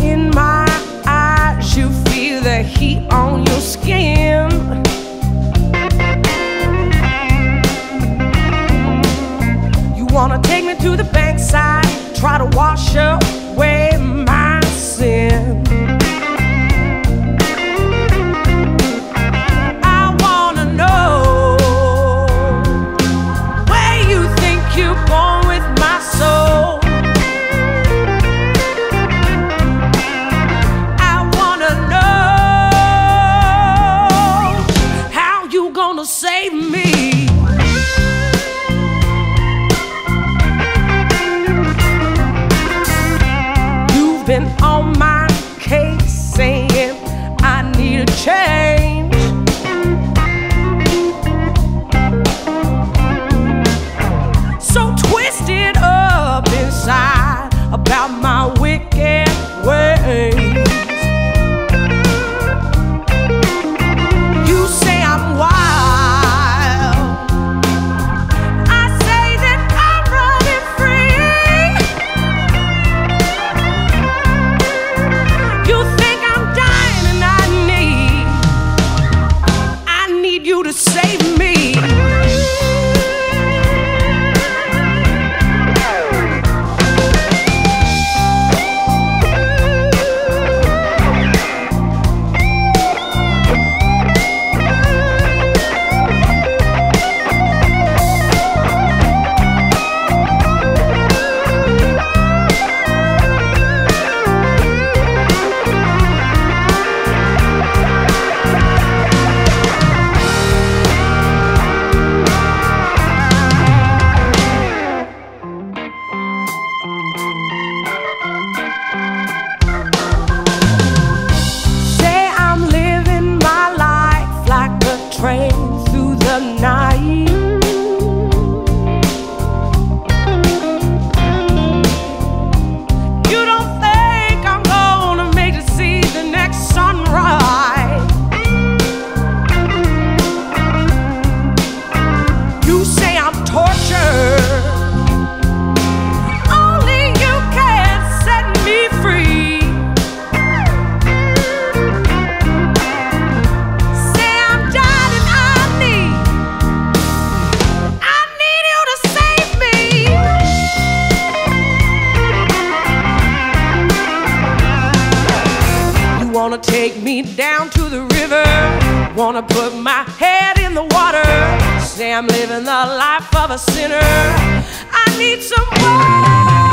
in my eyes. You feel the heat on your skin. You wanna take me to the bankside, try to wash up. Wanna take me down to the river. Wanna put my head in the water. Say I'm living the life of a sinner. I need some.